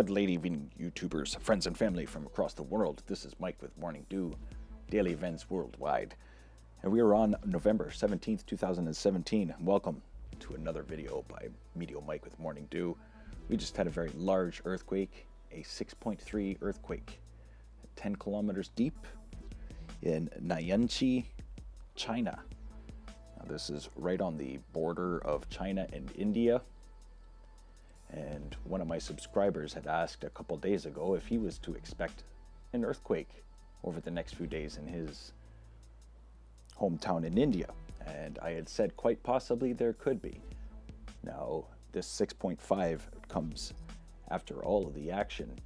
Good lady evening, YouTubers, friends, and family from across the world. This is Mike with Morning Dew, daily events worldwide. And we are on November 17th, 2017. Welcome to another video by Meteo Mike with Morning Dew. We just had a very large earthquake, a 6.3 earthquake, 10 kilometers deep in Nyingchi, China. Now, this is right on the border of China and India. And one of my subscribers had asked a couple days ago if he was to expect an earthquake over the next few days in his hometown in India. And I had said quite possibly there could be. Now, this 6.5 comes after all of the action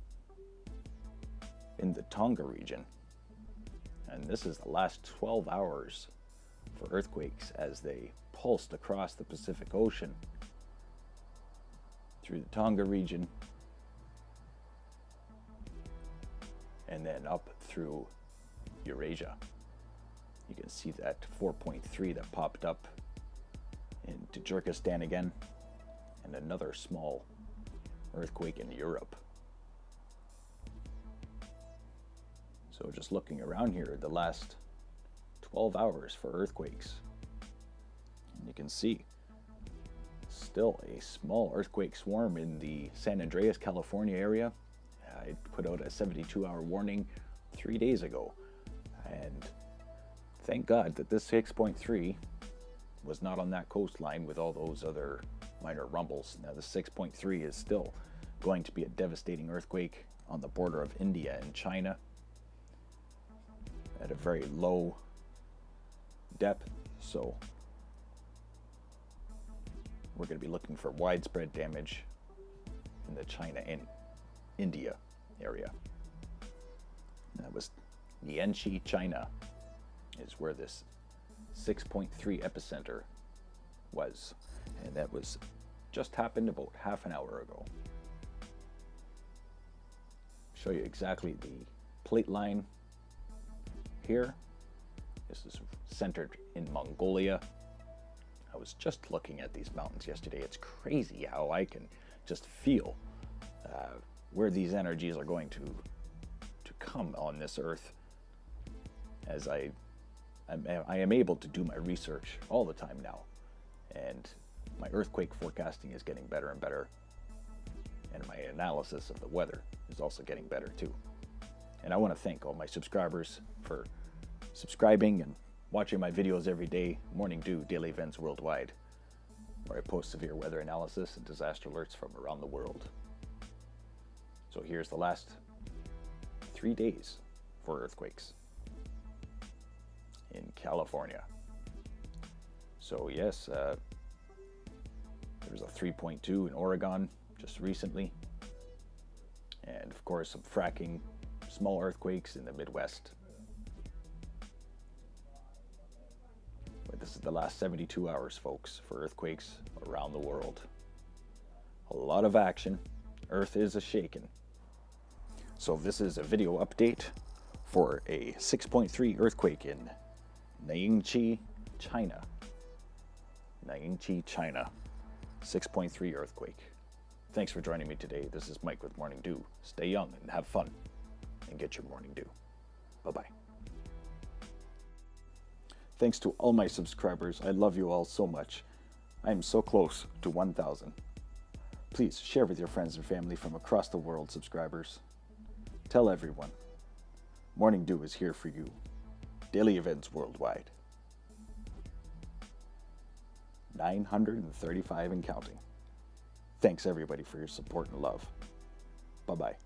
in the Tonga region. And this is the last 12 hours for earthquakes as they pulsed across the Pacific Ocean through the Tonga region, and then up through Eurasia. You can see that 4.3 that popped up in Tajikistan again, and another small earthquake in Europe. So just looking around here, the last 12 hours for earthquakes, and you can see still a small earthquake swarm in the San Andreas, California area. Uh, I put out a 72 hour warning three days ago. And thank God that this 6.3 was not on that coastline with all those other minor rumbles. Now, the 6.3 is still going to be a devastating earthquake on the border of India and China at a very low depth. So we're going to be looking for widespread damage in the China and India area. That was Nyingchi, China, is where this 6.3 epicenter was. And that was just happened about half an hour ago. Show you exactly the plate line here. This is centered in Mongolia. I was just looking at these mountains yesterday. It's crazy how I can just feel uh, where these energies are going to to come on this earth as I I'm, I am able to do my research all the time now. And my earthquake forecasting is getting better and better. And my analysis of the weather is also getting better too. And I want to thank all my subscribers for subscribing and watching my videos every day, Morning Dew Daily Events Worldwide, where I post severe weather analysis and disaster alerts from around the world. So here's the last three days for earthquakes in California. So yes, uh, there was a 3.2 in Oregon just recently. And of course, some fracking, small earthquakes in the Midwest Is the last 72 hours, folks, for earthquakes around the world. A lot of action. Earth is a shaking. So this is a video update for a 6.3 earthquake in Nyingchi, China. Nyingchi, China. 6.3 earthquake. Thanks for joining me today. This is Mike with Morning Dew. Stay young and have fun and get your morning dew. Bye-bye. Thanks to all my subscribers. I love you all so much. I am so close to 1,000. Please share with your friends and family from across the world, subscribers. Tell everyone. Morning Dew is here for you. Daily events worldwide. 935 and counting. Thanks everybody for your support and love. Bye bye.